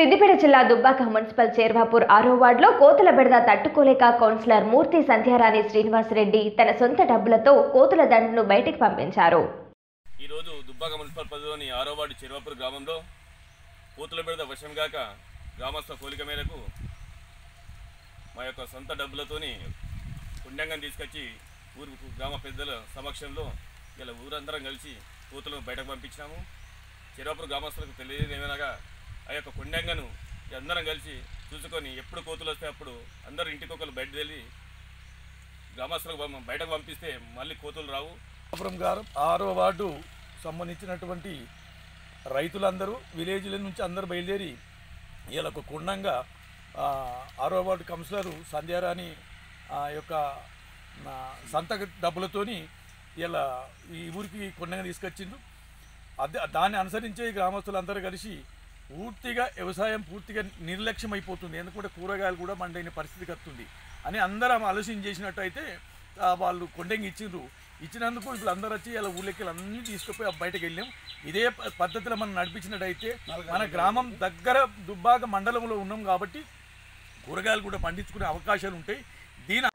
సిద్దిపేట జిల్లా దుబ్బాక మున్సిపల్ చేర్వాపూర్ ఆరో వార్డులో కోతుల బెడద తట్టుకోలేక కౌన్సిలర్ మూర్తి సంధ్యారాణి శ్రీనివాసరెడ్డి తన సొంత డబ్బులతో కోతుల దండును బయటకు పంపించారు. ఈరోజు దుబ్బాక మున్సిపల్ పరిధిలోని ఆరో వార్డు చేర్వాపూర్ గ్రామంలో కోతుల బెడద వశం గాక గ్రామస్థ కోలిక మేరకు మా యొక్క సొంత డబ్బులతోని పుణ్యంగం తీసుకొచ్చి ఊరు గ్రామ పెద్దల సమక్షంలో ఇలా ఊరందరం కలిసి కోతులను బయటకు పంపించినాము. చెరువాపూర్ గ్రామస్తులకు తెలియదు ఏమనగా ఆ యొక్క పుణ్యంగాను అందరం కలిసి చూసుకొని ఎప్పుడు కోతులు వస్తే అప్పుడు అందరూ ఇంటికి ఒకరు బయట వెళ్ళి గ్రామస్తులకు బయటకు పంపిస్తే మళ్ళీ కోతులు రావు. కాపురం గారు ఆరో వార్డు సంబంధించినటువంటి రైతులందరూ విలేజ్ల నుంచి అందరూ బయలుదేరి వీళ్ళకు కుండంగా ఆరో వార్డు కౌన్సిలరు సంధ్యారాణి ఆ యొక్క సంత సంతక డబ్బులతోని ఇలా ఈ ఊరికి కుండంగా తీసుకొచ్చిండు. అదే దాన్ని అనుసరించే గ్రామస్తులందరూ కలిసి పూర్తిగా వ్యవసాయం పూర్తిగా నిర్లక్ష్యం అయిపోతుంది ఎందుకంటే కూరగాయలు కూడా మండైన పరిస్థితికి వస్తుంది అని అందరం ఆలోచన చేసినట్టయితే వాళ్ళు కొండంగి ఇచ్చిండ్రు. ఇచ్చినందుకు ఇప్పుడు అందరూ వచ్చి ఇలా ఊళ్ళకి అన్నీ తీసుకుపోయి బయటకు వెళ్ళాం ఇదే పద్ధతిలో మనం నడిపించినట్టయితే మన గ్రామం దగ్గర దుబ్బాక మండలంలో ఉన్నాం కాబట్టి కూరగాయలు కూడా పండించుకునే అవకాశాలు ఉంటాయి దీని